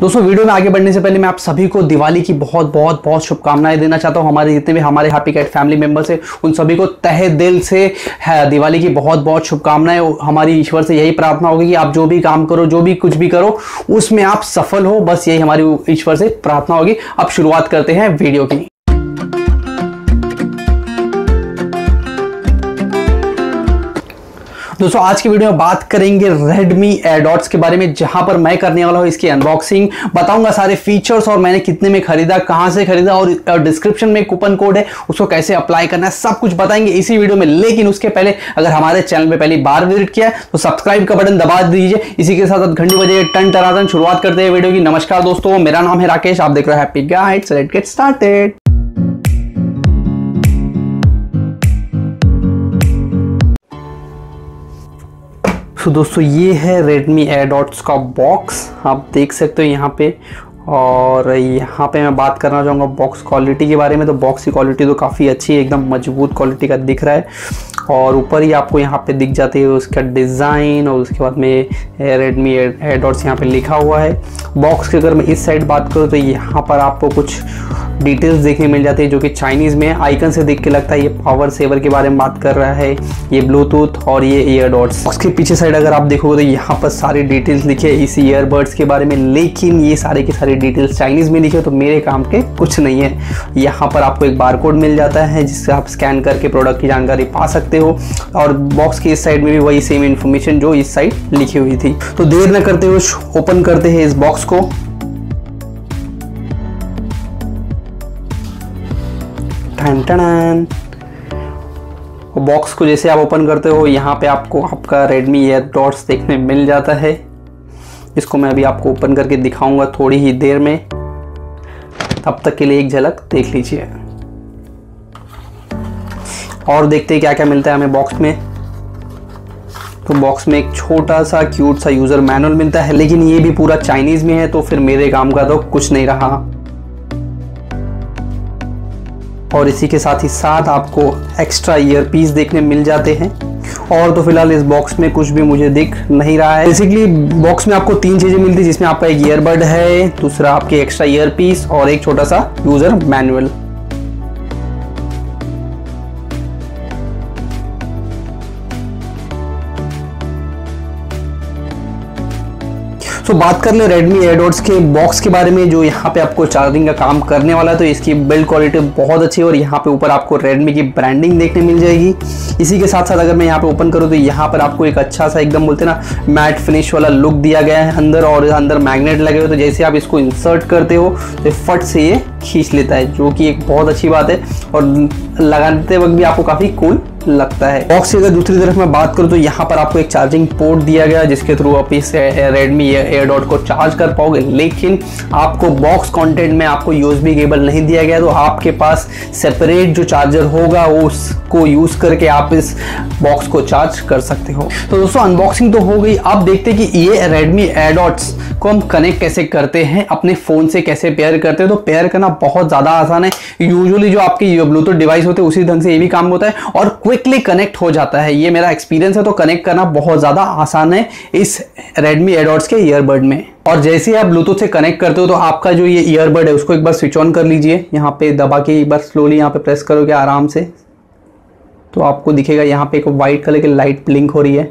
दोस्तों, वीडियो में आगे बढ़ने से पहले मैं आप सभी को दिवाली की बहुत बहुत बहुत शुभकामनाएँ देना चाहता हूँ। हमारे जितने भी हमारे हैप्पी कैट फैमिली मेंबर्स हैं, उन सभी को तहे दिल से, है, दिवाली की बहुत बहुत शुभकामनाएँ। हमारी ईश्वर से यही प्रार्थना होगी कि आप जो भी काम करो, जो भी कुछ भी करो, उसमें आप सफल हो। बस यही हमारी ईश्वर से प्रार्थना होगी। अब शुरुआत करते हैं वीडियो की। दोस्तों, आज की वीडियो में बात करेंगे Redmi AirDots के बारे में, जहाँ पर मैं करने वाला हूँ इसकी अनबॉक्सिंग बताऊँगा सारे फीचर्स और मैंने कितने में खरीदा, कहाँ से खरीदा और डिस्क्रिप्शन में कूपन कोड है, उसको कैसे अप्लाई करना है, सब कुछ बताएँगे इसी वीडियो में। लेकिन उसके पहले, अगर हमारे चैनल पर पहली बार विज़िट किया तो सब्सक्राइब का बटन दबा दीजिए। इसी के साथ घंटी बजे टन टनाटन शुरुआत करते हैं वीडियो की। नमस्कार दोस्तों, मेरा नाम है राकेश, आप देख रहे हैं सो so, दोस्तों ये है Redmi AirDots का बॉक्स आप देख सकते हो यहाँ पे। और यहाँ पे मैं बात करना चाहूँगा बॉक्स क्वालिटी के बारे में। तो बॉक्स की क्वालिटी तो काफ़ी अच्छी है एकदम मज़बूत क्वालिटी का दिख रहा है। और ऊपर ही आपको यहाँ पे दिख जाती है उसका डिज़ाइन और उसके बाद में रेडमी एयरडॉट्स यहाँ पे लिखा हुआ है। बॉक्स की अगर मैं इस साइड बात करूँ तो यहाँ पर आपको कुछ डिटेल्स देखने मिल जाती है जो कि चाइनीज़ में आइकन से देख के लगता है ये पावर सेवर के बारे में बात कर रहा है, ये ब्लूटूथ और ये ईयरडॉट्स उसके पीछे साइड अगर आप देखोगे तो यहाँ पर सारी डिटेल्स लिखे इस ईयरबड्स के बारे में, लेकिन ये सारे के सारी डिटेल्स चाइनीज़ में लिखे तो मेरे काम के कुछ नहीं है। यहाँ पर आपको एक बार मिल जाता है, जिससे आप स्कैन करके प्रोडक्ट की जानकारी पा सकते हो। और बॉक्स की इस साइड में भी वही सेम इन्फॉर्मेशन जो इस साइड लिखी हुई थी। तो देर न करते हुए ओपन करते हैं इस बॉक्स को। बॉक्स को जैसे आप ओपन करते हो, यहाँ पे आपको आपका Redmi एयर डॉट्स देखने मिल जाता है। इसको मैं अभी आपको ओपन करके दिखाऊँगा थोड़ी ही देर में। तब तक के लिए एक झलक देख लीजिए। और देखते हैं क्या क्या मिलता है हमें बॉक्स में। तो बॉक्स में एक छोटा सा क्यूट सा यूज़र मैनुअल मिलता है, लेकिन ये भी पूरा चाइनीज़ में है तो फिर मेरे काम का तो कुछ नहीं रहा। और इसी के साथ ही साथ आपको एक्स्ट्रा ईयर पीस देखने मिल जाते हैं। और तो फ़िलहाल इस बॉक्स में कुछ भी मुझे दिख नहीं रहा है। बेसिकली बॉक्स में आपको तीन चीज़ें मिलती है, जिसमें आपका एक ईयरबड है, दूसरा आपके एक्स्ट्रा ईयर पीस और एक छोटा सा यूज़र मैनुअल तो बात कर ले Redmi एयरडोट्स के बॉक्स के बारे में, जो यहाँ पे आपको चार्जिंग का काम करने वाला है तो इसकी बिल्ड क्वालिटी बहुत अच्छी है और यहाँ पे ऊपर आपको Redmi की ब्रांडिंग देखने मिल जाएगी। इसी के साथ साथ अगर मैं यहाँ पे ओपन करूँ तो यहाँ पर आपको एक अच्छा सा एकदम बोलते ना मैट फिनिश वाला लुक दिया गया है अंदर और अंदर मैग्नेट लगे हुए तो जैसे आप इसको इंसर्ट करते हो तो फट से ये खींच लेता है, जो कि एक बहुत अच्छी बात है। और लगाते वक्त भी आपको काफ़ी कूल लगता है। बॉक्स की अगर दूसरी तरफ़ मैं बात करूँ तो यहाँ पर आपको एक चार्जिंग पोर्ट दिया गया, जिसके थ्रू आप इस रेडमी एयर डॉट को चार्ज कर पाओगे। लेकिन आपको बॉक्स कंटेंट में आपको यूएसबी केबल नहीं दिया गया तो आपके पास सेपरेट जो चार्जर होगा, उसको यूज़ करके आप इस बॉक्स को चार्ज कर सकते हो। तो दोस्तों अनबॉक्सिंग तो हो गई। अब देखते कि ये रेडमी एयरडॉट्स को हम कनेक्ट कैसे करते हैं, अपने फ़ोन से कैसे पेयर करते हैं। तो पेयर करना बहुत ज़्यादा आसान है। यूजुअली जो आपकी ब्लूटूथ डिवाइस होते हैं, उसी ढंग से ये भी काम होता है। और क्विकली कनेक्ट हो जाता है। ये मेरा एक्सपीरियंस है तो कनेक्ट करना बहुत ज़्यादा आसान है इस रेडमी एडोट्स के ईयरबड में। और जैसे आप ब्लूटूथ से कनेक्ट करते हो तो आपका जो ये ईयरबड है, उसको एक बार स्विच ऑन कर लीजिए। यहाँ पे दबा के एक बार स्लोली यहाँ पे प्रेस करोगे आराम से। तो आपको दिखेगा, यहाँ पे एक वाइट कलर की लाइट ब्लिंक हो रही है।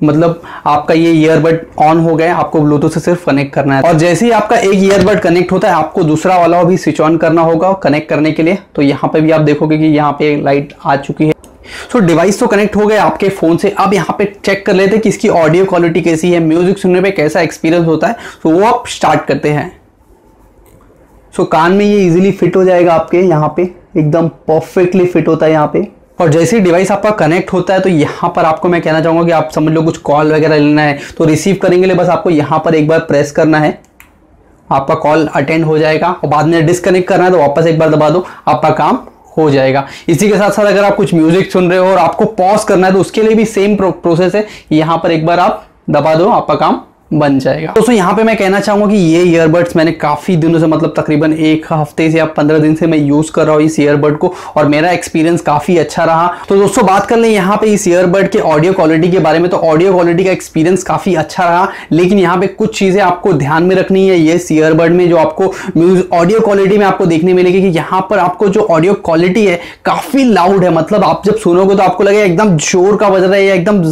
मतलब आपका ये ईयरबड ऑन हो गया है आपको ब्लूटूथ से सिर्फ़ कनेक्ट करना है। और जैसे ही आपका एक ईयरबड कनेक्ट होता है, आपको दूसरा वाला भी स्विच ऑन करना होगा कनेक्ट करने के लिए। तो यहाँ पे भी आप देखोगे कि यहाँ पे लाइट आ चुकी है। सो डिवाइस तो कनेक्ट हो गया आपके फ़ोन से। अब यहाँ पे चेक कर लेते हैं कि इसकी ऑडियो क्वालिटी कैसी है म्यूज़िक सुनने पे कैसा एक्सपीरियंस होता है। तो वो आप स्टार्ट करते हैं। सो कान में ये इजीली फिट हो जाएगा आपके यहाँ पे। एकदम परफेक्टली फिट होता है यहाँ पे। और जैसे ही डिवाइस आपका कनेक्ट होता है तो यहाँ पर आपको मैं कहना चाहूँगा कि आप समझ लो कुछ कॉल वगैरह लेना है तो रिसीव करेंगे लिए बस आपको यहाँ पर एक बार प्रेस करना है। आपका कॉल अटेंड हो जाएगा और बाद में डिसकनेक्ट करना है तो वापस एक बार दबा दो आपका काम हो जाएगा। इसी के साथ साथ अगर आप कुछ म्यूज़िक सुन रहे हो और आपको पॉज करना है तो उसके लिए भी सेम प्रो, प्रोसेस है। यहाँ पर एक बार आप दबा दो आपका काम बन जाएगा। दोस्तों यहाँ पे मैं कहना चाहूँगा कि ये ईयरबड्स मैंने काफ़ी दिनों से मतलब तकरीबन एक हफ़्ते से या पंद्रह दिन से मैं यूज़ कर रहा हूँ इस ईयरबड को और मेरा एक्सपीरियंस काफ़ी अच्छा रहा। तो दोस्तों, बात कर ले यहाँ पे इस ईयरबड के ऑडियो क्वालिटी के बारे में तो ऑडियो क्वालिटी का एक्सपीरियंस काफ़ी अच्छा रहा। लेकिन यहाँ पे कुछ चीज़ें आपको ध्यान में रखनी है। ये ईयरबड में जो आपको ऑडियो क्वालिटी में आपको देखने मिलेगी कि यहाँ पर आपको जो ऑडियो क्वालिटी है, काफ़ी लाउड है। मतलब आप जब सुनोगे तो आपको लगेगा, एकदम ज़ोर का बज रहा है एकदम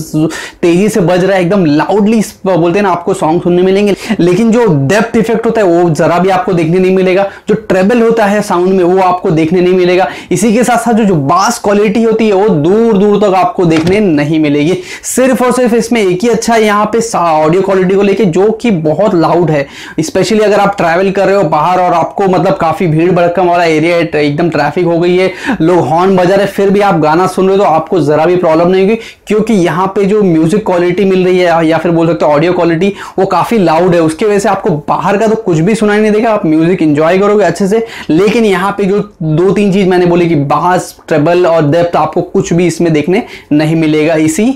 तेज़ी से बज रहा है, एकदम लाउडली बोलते हैं ना, आपको सॉन्ग सुनने मिलेंगे। लेकिन जो डेप्थ इफ़ेक्ट होता है वो जरा भी आपको देखने नहीं मिलेगा। जो ट्रेबल होता है साउंड में वो आपको देखने नहीं मिलेगा। इसी के साथ साथ जो, जो बास क्वालिटी होती है वो दूर दूर तक आपको देखने नहीं मिलेगी। सिर्फ़ और सिर्फ़ इसमें एक ही अच्छा है यहाँ पे ऑडियो क्वालिटी को लेके जो कि बहुत लाउड है। स्पेशली अगर आप ट्रैवल कर रहे हो बाहर और आपको मतलब काफ़ी भीड़ भड़कम वाला एरिया है एकदम ट्रैफ़िक हो गई है लोग हॉर्न बजा रहे फिर भी आप गाना सुन रहे हो तो आपको जरा भी प्रॉब्लम नहीं होगी। क्योंकि यहाँ पे जो म्यूज़िक क्वालिटी मिल रही है या फिर बोल सकते हो ऑडियो क्वालिटी वो काफ़ी लाउड है। उसके वजह से आपको बाहर का तो कुछ भी सुनाई नहीं देगा। आप म्यूज़िक इंजॉय करोगे अच्छे से। लेकिन यहाँ पे जो दो तीन चीज़ मैंने बोली कि बास ट्रेबल और डेप्थ आपको कुछ भी इसमें देखने नहीं मिलेगा। इसी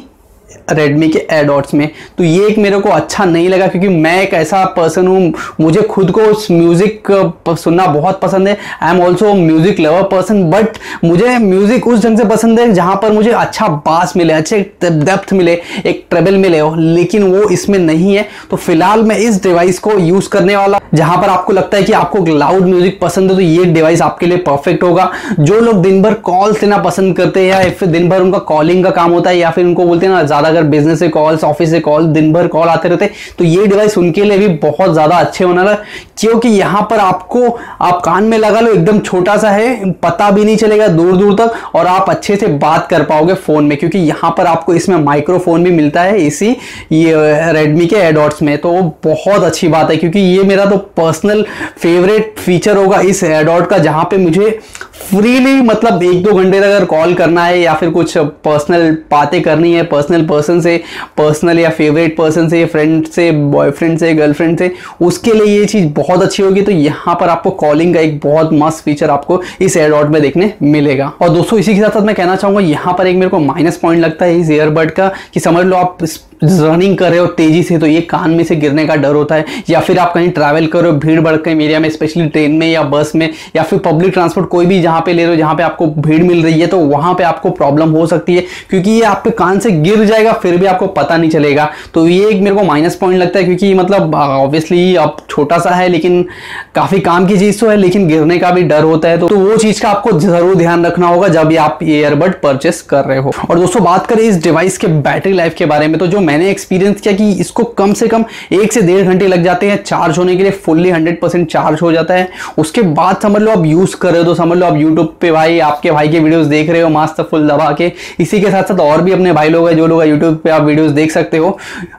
रेडमी के एडॉट्स में। तो ये एक मेरे को अच्छा नहीं लगा क्योंकि मैं एक ऐसा पर्सन हूँ, मुझे खुद को म्यूज़िक सुनना बहुत पसंद है। I am also music lover person but मुझे म्यूज़िक उस ढंग से पसंद है जहाँ पर मुझे अच्छा बास मिले, अच्छे डेप्थ मिले, एक ट्रेबल मिले हो, लेकिन वो इसमें नहीं है। तो फ़िलहाल मैं इस डिवाइस को यूज़ करने वाला, जहाँ पर आपको लगता है कि आपको लाउड म्यूज़िक पसंद है तो ये डिवाइस आपके लिए परफेक्ट होगा। जो लोग दिन भर कॉल्स लेना पसंद करते हैं या फिर दिन भर उनका कॉलिंग का काम होता है या फिर उनको बोलते हैं ना, ज़्यादा अगर बिज़नेस से कॉल्स ऑफ़िस से कॉल दिन भर कॉल आते रहते तो ये डिवाइस उनके लिए भी बहुत ज़्यादा अच्छे होने वाला क्योंकि यहाँ पर आपको, आप कान में लगा लो, एकदम छोटा सा है, पता भी नहीं चलेगा दूर दूर तक, और आप अच्छे से बात कर पाओगे फ़ोन में, क्योंकि यहाँ पर आपको इसमें माइक्रोफोन भी मिलता है, इसी ये रेडमी के एडॉट्स में। तो बहुत अच्छी बात है, क्योंकि ये मेरा तो पर्सनल फेवरेट फीचर होगा इस एडॉट का, जहाँ पे मुझे फ्रीली मतलब एक दो घंटे तक अगर कॉल करना है या फिर कुछ पर्सनल बातें करनी है पर्सनल पर्सन से पर्सनल या फेवरेट पर्सन से फ्रेंड से बॉयफ्रेंड से गर्लफ्रेंड से, उसके लिए ये चीज़ बहुत अच्छी होगी। तो यहाँ पर आपको कॉलिंग का एक बहुत मस्त फीचर आपको इस एयरडॉट में देखने मिलेगा। और दोस्तों, इसी के साथ साथ मैं कहना चाहूँगा, यहाँ पर एक मेरे को माइनस पॉइंट लगता है इस ईयरबड का कि समझ लो आप रनिंग कर रहे हो तेज़ी से तो ये कान में से गिरने का डर होता है। या फिर आप कहीं ट्रैवल कर रहे हो भीड़ भड़के एरिया में स्पेशली ट्रेन में या बस में या फिर पब्लिक ट्रांसपोर्ट कोई भी जहाँ पे ले रहे हो जहाँ पे आपको भीड़ मिल रही है तो वहाँ पे आपको प्रॉब्लम हो सकती है क्योंकि ये आपके कान से गिर जाएगा फिर भी आपको पता नहीं चलेगा। तो ये एक मेरे को माइनस पॉइंट लगता है क्योंकि मतलब ऑब्वियसली अब छोटा सा है लेकिन काफ़ी काम की चीज़ तो है लेकिन गिरने का भी डर होता है। तो, तो वो चीज़ का आपको ज़रूर ध्यान रखना होगा जब आप ईयरबड परचेस कर रहे हो। और दोस्तों बात करें इस डिवाइस के बैटरी लाइफ के बारे में तो जो मैंने एक्सपीरियंस किया कि इसको कम से कम एक से डेढ़ घंटे लग जाते हैं चार्ज होने के लिए फुल्ली हंड्रेड परसेंट चार्ज हो जाता है। उसके बाद समझ लो आप यूज़ कर रहे हो तो समझ लो आप यूट्यूब पे भाई, आपके भाई के वीडियोस देख रहे हो मास्क फुल दबा के। इसी के साथ साथ और भी अपने भाई लोग हैं, जो लोग यूट्यूब पे आप वीडियोस देख सकते हो।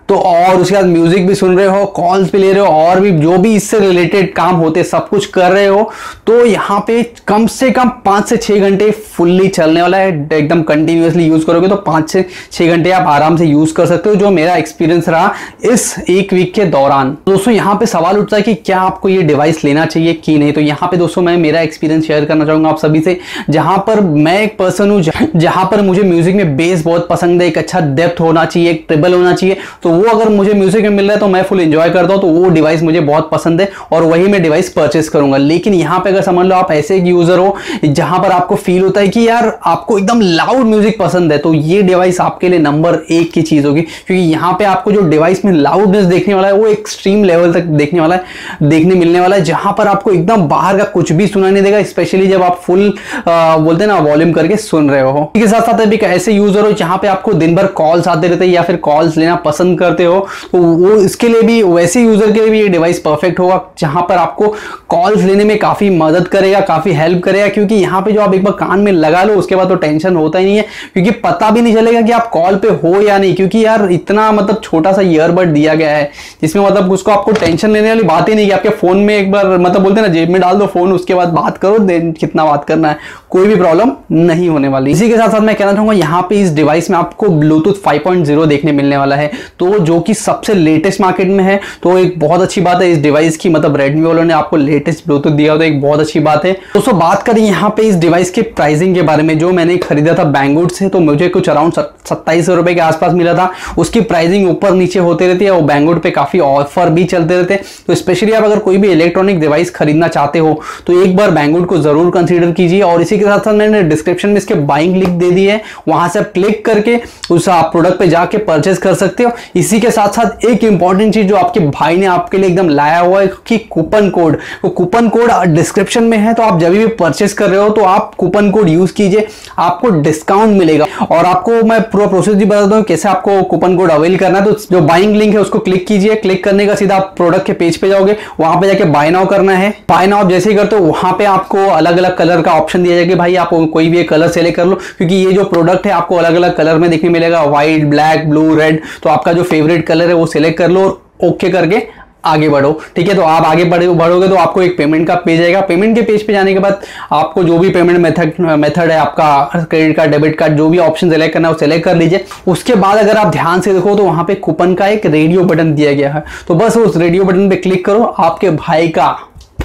तो और उसके बाद म्यूज़िक भी सुन रहे हो कॉल्स भी ले रहे हो, और भी जो भी इससे रिलेटेड काम होते सब कुछ कर रहे हो। तो यहाँ पे कम से कम पाँच से छह घंटे फुल्ली चलने वाला है। एकदम कंटिन्यूसली यूज़ करोगे तो पाँच से छह घंटे आप आराम से यूज़ कर सकते हो। जो मेरा एक्सपीरियंस रहा इस एक वीक के दौरान। दोस्तों, यहाँ पे सवाल उठता है कि क्या आपको ये डिवाइस लेना चाहिए, कि नहीं? तो यहाँ पे दोस्तों, मैं मेरा एक्सपीरियंस शेयर करना चाहूँगा आप सभी से। जहाँ पर मैं एक पर्सन हूँ जहाँ पर मुझे म्यूज़िक में बेस बहुत पसंद है, एक अच्छा डेप्थ होना चाहिए, एक ट्रिबल होना चाहिए। तो वो अगर मुझे म्यूज़िक में मिल रहा है तो मैं फुल इंजॉय करता हूँ तो वो डिवाइस मुझे बहुत पसंद है और वही मैं डिवाइस परचेस करूँगा। लेकिन यहाँ पे अगर समझ लो आप ऐसे एक यूज़र हो, जहाँ पर आपको फील होता है कि यार, आपको एकदम लाउड म्यूज़िक पसंद है तो ये डिवाइस आपके लिए नंबर एक की चीज़ होगी। क्योंकि यहाँ पे आपको जो डिवाइस में लाउडनेस देखने वाला है वो एक्सट्रीम लेवल तक देखने वाला है देखने मिलने वाला है जहाँ पर आपको एकदम बाहर का कुछ भी सुना नहीं देगा स्पेशली जब आप फुल आ, बोलते हैं ना वॉल्यूम करके सुन रहे हो। इसके साथ साथ एक ऐसे यूज़र हो जहाँ पे आपको दिन भर कॉल्स आते रहते हैं या फिर कॉल्स लेना पसंद करते हो तो वो इसके लिए भी वैसे यूज़र के लिए भी ये डिवाइस परफेक्ट होगा जहाँ पर आपको कॉल्स लेने में काफ़ी मदद करेगा काफ़ी हेल्प करेगा क्योंकि यहाँ पे जो आप एक बार कान में लगा लो उसके बाद तो टेंशन होता ही नहीं है क्योंकि पता भी नहीं चलेगा कि आप कॉल पे हो या नहीं क्योंकि यार इतना मतलब छोटा सा ईयरबड दिया गया है, जिसमें मतलब उसको आपको टेंशन लेने वाली बात ही नहीं कि आपके फ़ोन में एक बार मतलब बोलते ना, जेब में डाल दो फ़ोन उसके बाद बात करो, देन कितना बात करना है। कोई भी प्रॉब्लम नहीं होने वाली। इसी के साथ साथ मैं कहना चाहूँगा, यहाँ पे इस डिवाइस में आपको ब्लूटूथ 5.0 देखने मिलने वाला है। तो जो कि सबसे लेटेस्ट मार्केट में है तो एक बहुत अच्छी बात है, इस डिवाइस की मतलब रेडमी वालों ने आपको लेटेस्ट ब्लूटूथ दिया तो एक बहुत अच्छी बात है। दोस्तों, बात करें यहाँ पे इस डिवाइस के प्राइसिंग के बारे में, जो मैंने खरीदा था बैंगुड से तो मुझे कुछ अराउंड सत्ताईस रुपए के आसपास मिला था। उसकी प्राइसिंग ऊपर नीचे होते रहती है, और बैंगुड पे काफ़ी ऑफ़र भी चलते रहते हैं। तो स्पेशली आप अगर कोई भी इलेक्ट्रॉनिक डिवाइस खरीदना चाहते हो तो एक बार बैंगुड को ज़रूर कंसिडर कीजिए, और इसी के साथ साथ मैंने डिस्क्रिप्शन में इसके बाइंग लिंक दे दी है। वहाँ से आप क्लिक करके उस आप प्रोडक्ट पे जाके परचेज कर सकते हो। इसी के साथ साथ एक इंपॉर्टेंट चीज़ जो आपके भाई ने आपके लिए एकदम लाया हुआ है कि कूपन कोड वो कूपन कोड डिस्क्रिप्शन में है तो आप जब भी परचेस कर रहे हो तो आप कूपन कोड यूज़ कीजिए। आपको डिस्काउंट मिलेगा। और आपको मैं पूरा प्रोसेस भी बता दूँ, कैसे आपको कूपन कोड अवेल करना है तो जो बाइंग लिंक है, उसको क्लिक कीजिए। क्लिक करने का सीधा आप प्रोडक्ट के पेज पे जाओगे। वहाँ पे जाके बाय नाउ करना है। बाय नाउ जैसे ही करते हो, वहाँ पे आपको अलग अलग कलर का ऑप्शन दिया जाएगा भाई आप कोई भी एक कलर सेलेक्ट कर लो, क्योंकि ये जो प्रोडक्ट है, आपको अलग अलग कलर में देखने मिलेगा। व्हाइट ब्लैक ब्लू रेड तो आपका जो फेवरेट कलर है, वो सिलेक्ट कर लो ओके करके आगे बढ़ो, ठीक है? तो आप आगे बढ़ो बढ़ोगे तो आपको एक पेमेंट का पेज आएगा। पेमेंट के पेज पे जाने के बाद आपको जो भी पेमेंट मेथड मेथड है, आपका क्रेडिट कार्ड डेबिट कार्ड जो भी ऑप्शन सेलेक्ट करना है, वो सेलेक्ट कर लीजिए। उसके बाद अगर आप ध्यान से देखो तो वहाँ पे कूपन का एक रेडियो बटन दिया गया है। तो बस उस रेडियो बटन पर क्लिक करो। आपके भाई का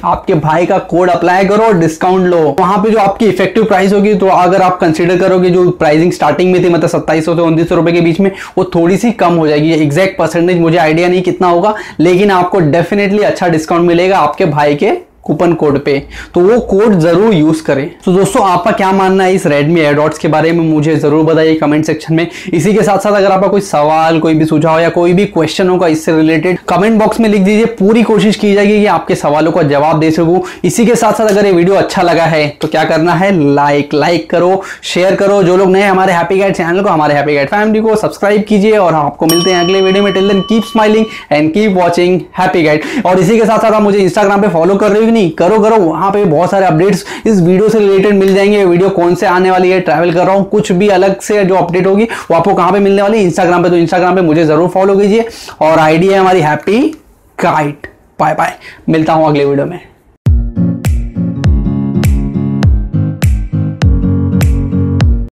आपके भाई का कोड अप्लाई करो और डिस्काउंट लो। वहाँ पे जो आपकी इफ़ेक्टिव प्राइस होगी तो अगर आप कंसिडर करोगे जो प्राइसिंग स्टार्टिंग में थी मतलब सत्ताईस से उन्नीस रुपए के बीच में, वो थोड़ी सी कम हो जाएगी। एग्जैक्ट परसेंटेज मुझे आइडिया नहीं कितना होगा, लेकिन आपको डेफिनेटली अच्छा डिस्काउंट मिलेगा आपके भाई के कूपन कोड पे तो वो कोड ज़रूर यूज़ करें। तो दोस्तों, आपका क्या मानना है इस रेडमी एयरडॉट्स के बारे में? मुझे ज़रूर बताइए कमेंट सेक्शन में। इसी के साथ साथ अगर आपका कोई सवाल, कोई भी सुझाव या कोई भी क्वेश्चन होगा इससे रिलेटेड कमेंट बॉक्स में लिख दीजिए। पूरी कोशिश की जाएगी कि आपके सवालों का जवाब दे सकूँ। इसी के साथ साथ अगर ये वीडियो अच्छा लगा है तो क्या करना है? लाइक लाइक करो शेयर करो। जो लोग नए हमारे हैप्पी गाइड चैनल को, हमारे हैप्पी गाइड फैमिली को सब्सक्राइब कीजिए और आपको मिलते हैं अगले वीडियो में। Till then keep smiling and keep watching happy guide और इसी के साथ साथ आप मुझे इंस्टाग्राम पे फॉलो कर रहे हो नहीं, करो करो, वहाँ पे बहुत सारे अपडेट्स इस वीडियो से रिलेटेड मिल जाएँगे। वीडियो कौन से आने वाली है ट्रैवल कर रहा हूँ। कुछ भी अलग से जो अपडेट होगी, वो आपको कहाँ पे मिलने वाली है? इंस्टाग्राम पे। तो इंस्टाग्राम पे मुझे ज़रूर फॉलो कीजिए। और आईडी है हमारी हैप्पी काइट बाय बाय मिलता हूँ अगले वीडियो में।